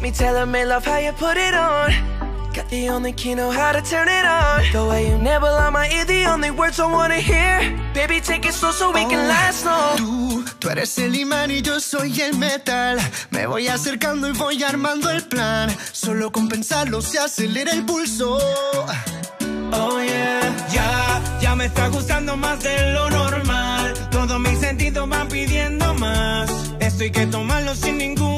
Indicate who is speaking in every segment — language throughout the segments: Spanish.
Speaker 1: Me telling me love how you put it on. Got the only key know how to turn it on. The way you never on my ear, the only words I wanna hear. Baby, take it slow so we can
Speaker 2: Oh,
Speaker 1: last long.
Speaker 2: Tú, tú eres el imán y yo soy el metal. Me voy acercando y voy armando el plan. Solo con pensarlo se acelera el pulso.
Speaker 3: Oh yeah, ya, ya me está gustando más de lo normal. Todos mis sentidos van pidiendo más. Esto hay que tomarlo sin ningún.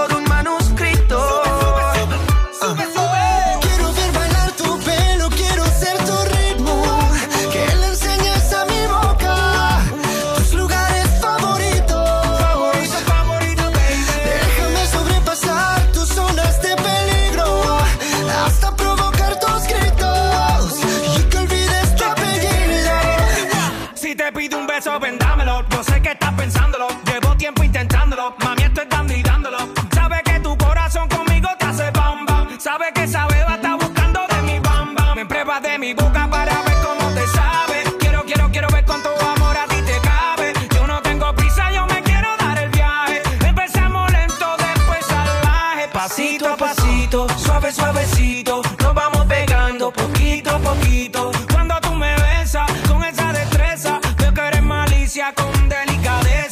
Speaker 3: Sabe que esa beba está buscando de mi bam bam. Me prueba de mi boca para ver cómo te sabe. Quiero, quiero, quiero ver cuánto amor a ti te cabe. Yo no tengo prisa, yo me quiero dar el viaje. Empezamos lento, después salvaje. Pasito a pasito, suave, suavecito. Nos vamos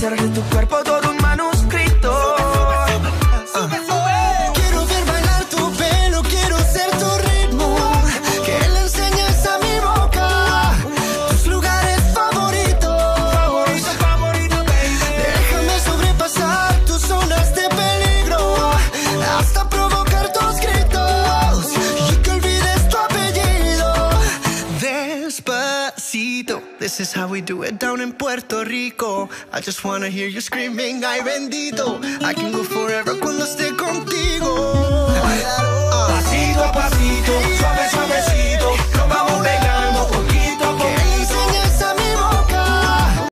Speaker 1: Hacer de tu cuerpo todo un
Speaker 2: This is how we do it down in Puerto Rico. I just wanna hear you screaming, ay bendito. I can go forever cuando esté contigo.
Speaker 3: Pasito a pasito,